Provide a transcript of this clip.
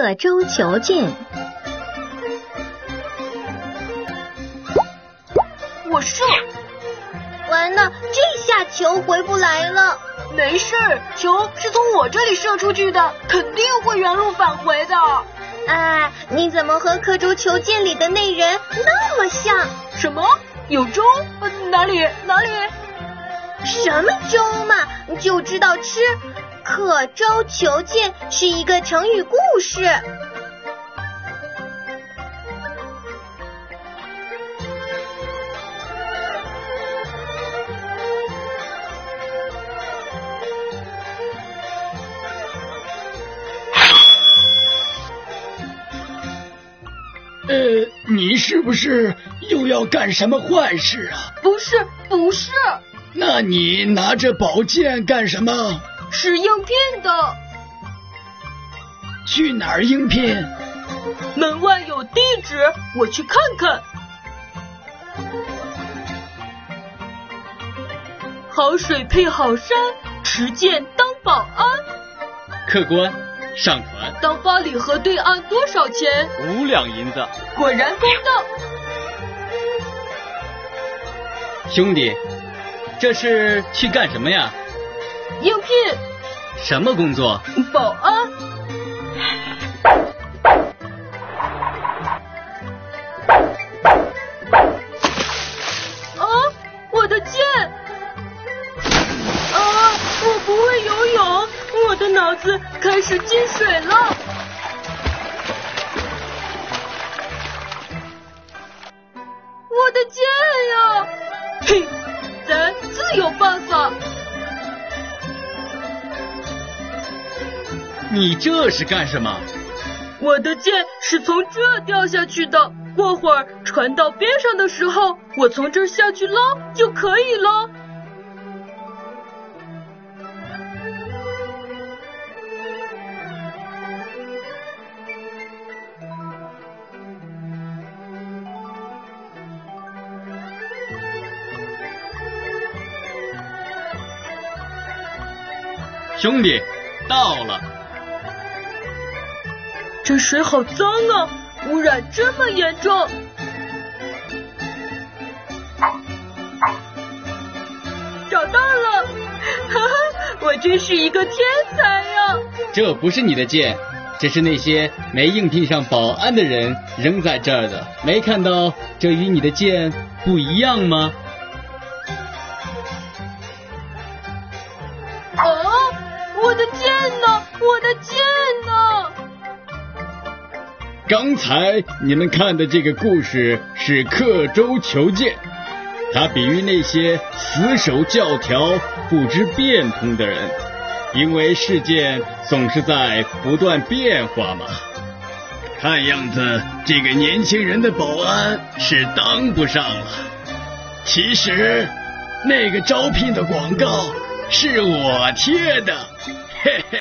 刻舟求剑。我射，完了，这下球回不来了。没事，球是从我这里射出去的，肯定会原路返回的。哎，你怎么和《刻舟求剑》里的那人那么像？什么？有粥？哪里哪里？什么粥嘛？就知道吃。刻舟求剑是一个成语故事。呃，你是不是又要干什么坏事啊？不是，不是。那你拿着宝剑干什么？是应聘的。去哪儿应聘？门外有地址，我去看看。好水配好山，持剑当保安。客官，上船。到八里河对岸多少钱？五两银子。果然公道。兄弟，这是去干什么呀？应聘。什么工作？保安。啊！我的剑！啊！我不会游泳，我的脑子开始进水了。我的剑呀！嘿，咱自有办法。你这是干什么？我的剑是从这掉下去的。过会儿船到边上的时候，我从这儿下去捞就可以了。兄弟，到了。这水好脏啊，污染这么严重。找到了，哈哈，我真是一个天才呀！这不是你的剑，这是那些没应聘上保安的人扔在这儿的。没看到这与你的剑不一样吗？哦，我的剑呢？我的剑呢？刚才你们看的这个故事是刻舟求剑，它比喻那些死守教条、不知变通的人，因为事件总是在不断变化嘛。看样子这个年轻人的保安是当不上了。其实那个招聘的广告是我贴的，嘿嘿。